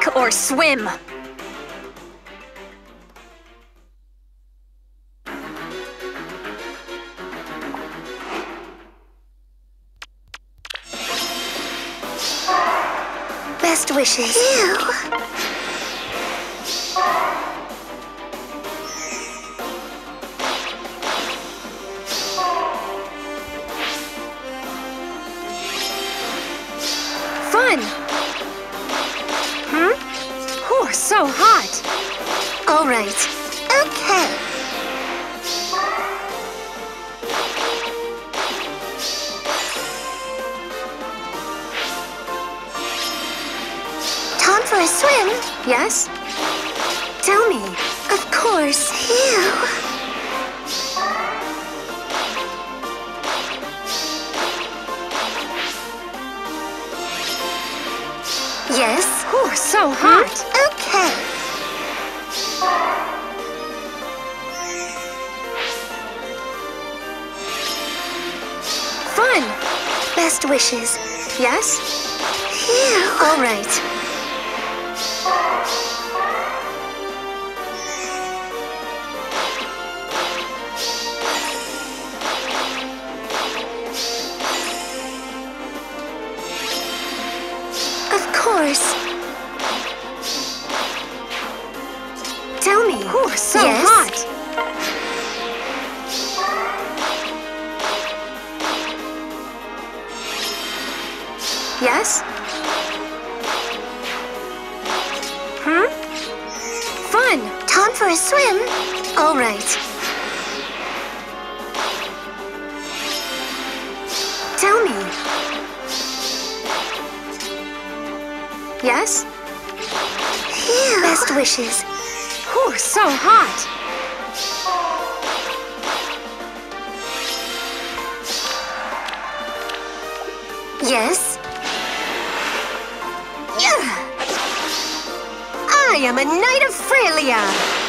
Sink or swim. Best wishes. Ew. Fun. Hmm? Oh, so hot. All right. Okay. Time for a swim? Yes? Tell me. Of course. Ew. Yes? Oh, so hot. Okay. Fun. Best wishes. Yes? Ew. All right. Of course. Oh, so Yes? hot. Yes? Hmm? Fun. Time for a swim? All right. Tell me. Yes? Ew. Best wishes. Oh, so hot. Yes? I am a knight of Frelia.